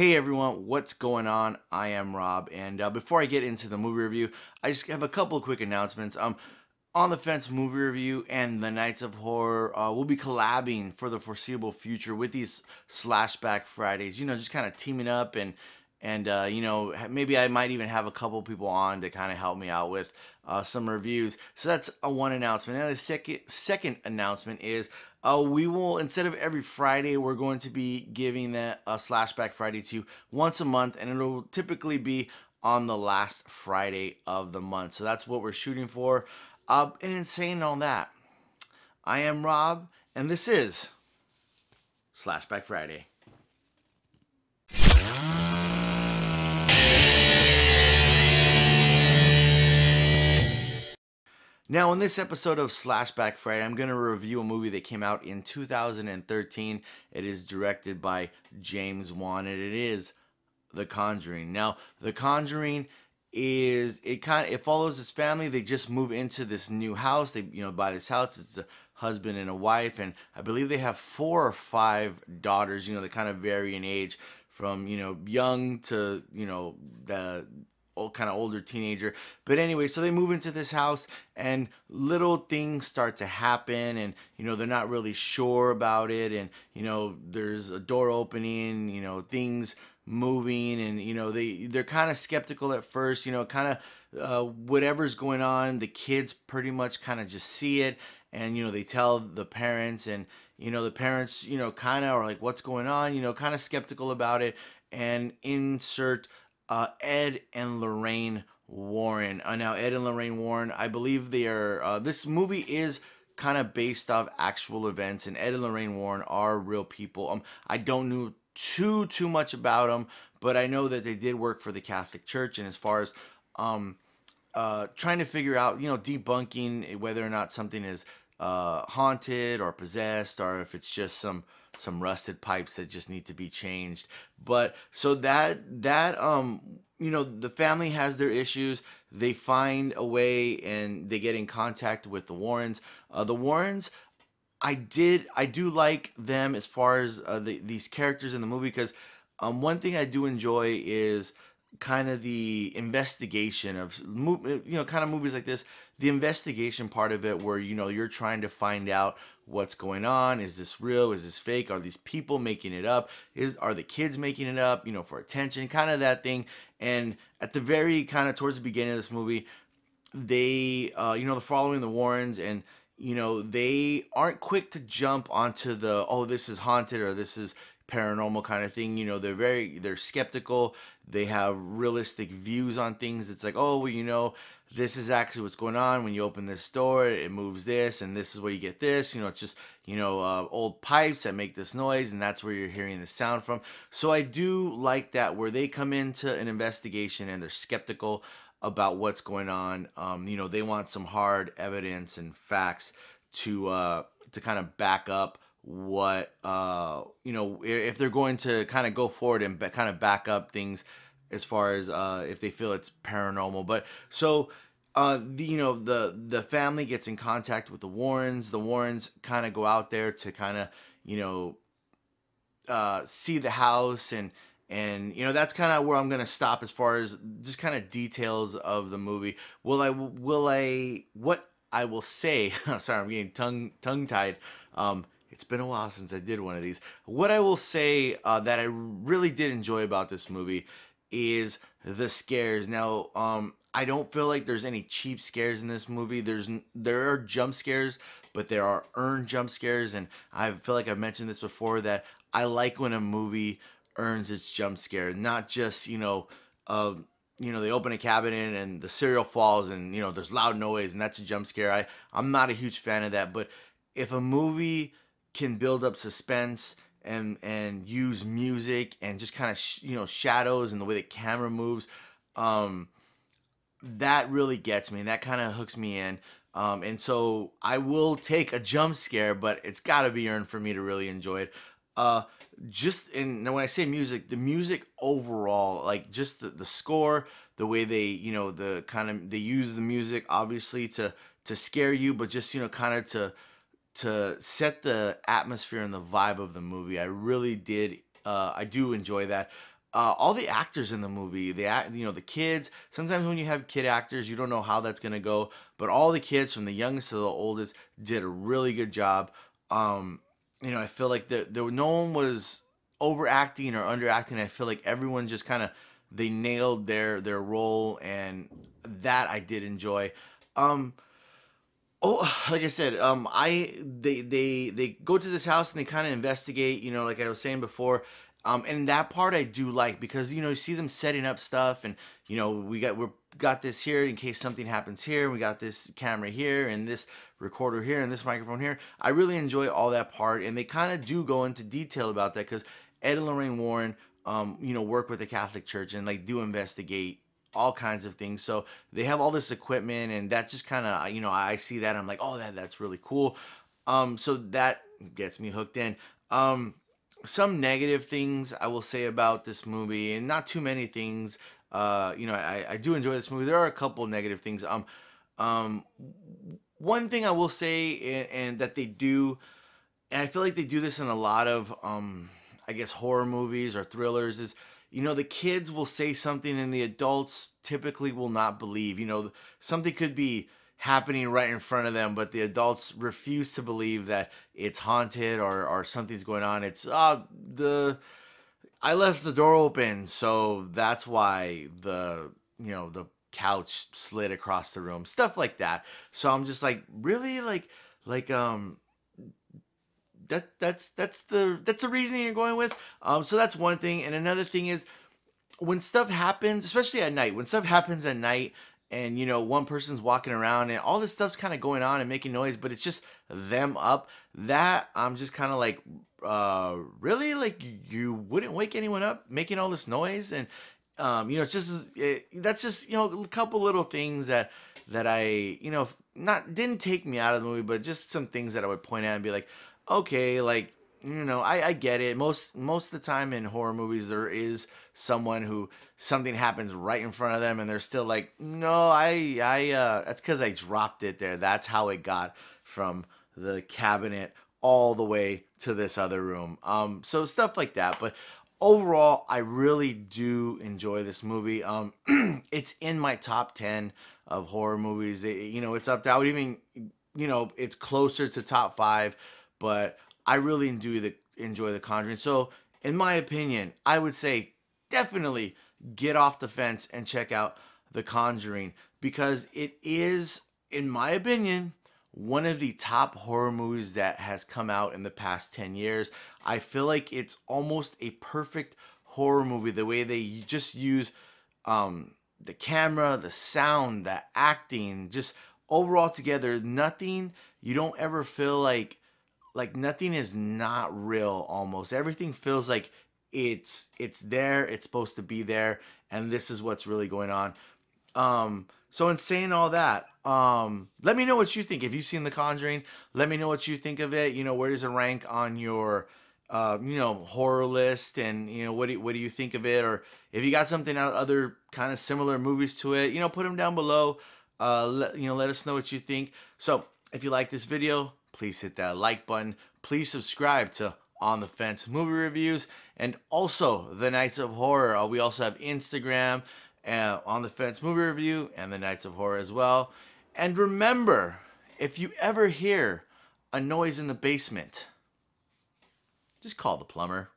Hey everyone, what's going on? I am Rob, and uh, before I get into the movie review, I just have a couple quick announcements. Um, on the Fence movie review and the Nights of Horror, uh, we'll be collabing for the foreseeable future with these Slashback Fridays. You know, just kind of teaming up and and uh, you know maybe I might even have a couple people on to kind of help me out with uh, some reviews. So that's a one announcement. And the second second announcement is uh, we will instead of every Friday, we're going to be giving that a Slashback Friday to you once a month, and it'll typically be on the last Friday of the month. So that's what we're shooting for. Uh, and in saying all that, I am Rob, and this is Slashback Friday. Now, in this episode of Slashback Friday, I'm going to review a movie that came out in 2013. It is directed by James Wan, and it is The Conjuring. Now, The Conjuring is it kind of it follows this family. They just move into this new house. They you know buy this house. It's a husband and a wife, and I believe they have four or five daughters. You know, they kind of vary in age from you know young to you know the old kind of older teenager. But anyway, so they move into this house and little things start to happen and you know they're not really sure about it and you know there's a door opening, you know, things moving and you know they they're kind of skeptical at first, you know, kind of uh, whatever's going on, the kids pretty much kind of just see it and you know they tell the parents and you know the parents you know kind of are like what's going on you know kind of skeptical about it and insert uh, Ed and Lorraine Warren. Uh, now, Ed and Lorraine Warren, I believe they are. Uh, this movie is kind of based off actual events, and Ed and Lorraine Warren are real people. Um, I don't know too too much about them, but I know that they did work for the Catholic Church, and as far as um, uh, trying to figure out, you know, debunking whether or not something is uh, haunted or possessed, or if it's just some some rusted pipes that just need to be changed. But so that that um you know the family has their issues. They find a way and they get in contact with the Warrens. Uh, the Warrens. I did. I do like them as far as uh, the, these characters in the movie because um, one thing I do enjoy is kind of the investigation of you know kind of movies like this the investigation part of it where you know you're trying to find out what's going on. Is this real? Is this fake? Are these people making it up? Is are the kids making it up you know for attention? Kind of that thing. And at the very kind of towards the beginning of this movie they uh you know the following the warrens and you know they aren't quick to jump onto the oh this is haunted or this is paranormal kind of thing you know they're very they're skeptical they have realistic views on things. It's like oh well you know this is actually what's going on. When you open this door it moves this and this is where you get this. You know it's just you know uh, old pipes that make this noise and that's where you're hearing the sound from. So i do like that where they come into an investigation and they're skeptical about what's going on. Um, you know they want some hard evidence and facts to uh, to kind of back up what uh you know if they're going to kind of go forward and kind of back up things as far as uh if they feel it's paranormal but so uh the, you know the the family gets in contact with the warrens the warrens kind of go out there to kind of you know uh see the house and and you know that's kind of where i'm gonna stop as far as just kind of details of the movie. Will i will i what i will say sorry i'm getting tongue tongue tied um it's been a while since I did one of these. What I will say uh, that I really did enjoy about this movie is the scares. Now, um, I don't feel like there's any cheap scares in this movie. There's there are jump scares, but there are earned jump scares, and I feel like I've mentioned this before that I like when a movie earns its jump scare, not just you know. Uh, you know they open a cabinet and the cereal falls and you know there's loud noise and that's a jump scare i i'm not a huge fan of that but if a movie can build up suspense and and use music and just kind of sh- you know shadows and the way the camera moves um that really gets me and that kind of hooks me in. Um and so i will take a jump scare but it's got to be earned for me to really enjoy it. Uh just and when i say music the music overall like just the, the score the way they you know the kind of they use the music obviously to to scare you but just you know kind of to to set the atmosphere and the vibe of the movie. I really did. Uh, I do enjoy that. uh, all the actors in the movie, the you know, the kids. Sometimes when you have kid actors, you don't know how that's gonna go. But all the kids, from the youngest to the oldest, did a really good job. Um, you know, I feel like there, there no one was overacting or underacting. I feel like everyone just kind of they nailed their their role, and that I did enjoy. Um, oh, like I said, um, I they they they go to this house and they kind of investigate. You know, like I was saying before, um, and that part I do like because you know you see them setting up stuff, and you know we got we got this here in case something happens here. We got this camera here and this recorder here and this microphone here. I really enjoy all that part, and they kind of do go into detail about that because Ed and Lorraine Warren, um, you know, work with the Catholic Church and like do investigate all kinds of things. So they have all this equipment, and that just kind of you know I see that I'm like, oh, that that's really cool. Um, so that gets me hooked in. Um, some negative things I will say about this movie, and not too many things. Uh, you know, I, I do enjoy this movie. There are a couple negative things. Um, um, one thing I will say, and, and that they do, and I feel like they do this in a lot of, um, I guess, horror movies or thrillers, is you know the kids will say something and the adults typically will not believe. You know, something could be happening right in front of them, but the adults refuse to believe that it's haunted or, or something's going on. It's uh the I left the door open, so that's why the you know the couch slid across the room, stuff like that. So I'm just like, really, like, like um, that that's that's the that's the reasoning you're going with. Um, so that's one thing, and another thing is when stuff happens, especially at night, when stuff happens at night, and you know one person's walking around and all this stuff's kind of going on and making noise but it's just them up that i'm just kind of like uh really? Like you wouldn't wake anyone up making all this noise? And um you know it's just it, that's just you know a couple little things that that i you know not didn't take me out of the movie but just some things that i would point out and be like okay like you know, I, I get it. Most most of the time in horror movies, there is someone who something happens right in front of them, and they're still like, "No, I I uh, that's because I dropped it there. That's how it got from the cabinet all the way to this other room." Um, so stuff like that. But overall, I really do enjoy this movie. Um, it's in my top ten of horror movies. It, you know, it's up there. I would even, you know, it's closer to top five, but I really enjoy the enjoy the Conjuring. So, in my opinion, I would say definitely get off the fence and check out The Conjuring because it is, in my opinion, one of the top horror movies that has come out in the past 10 years. I feel like it's almost a perfect horror movie the way they just use um, the camera, the sound, the acting, just overall together, nothing you don't ever feel like like nothing is not real almost. Everything feels like it's it's there it's supposed to be there and this is what's really going on. Um so in saying all that um let me know what you think. If you've seen the conjuring let me know what you think of it. You know where does it rank on your uh, you know horror list? And you know what do what do you think of it? Or if you got something out other kind of similar movies to it you know put them down below. Uh let, you know let us know what you think. So if you like this video please hit that like button. Please subscribe to On the Fence movie reviews and also the Nights of Horror. Uh, we also have Instagram uh, On the Fence movie review and the Nights of Horror as well. And remember, if you ever hear a noise in the basement, just call the plumber.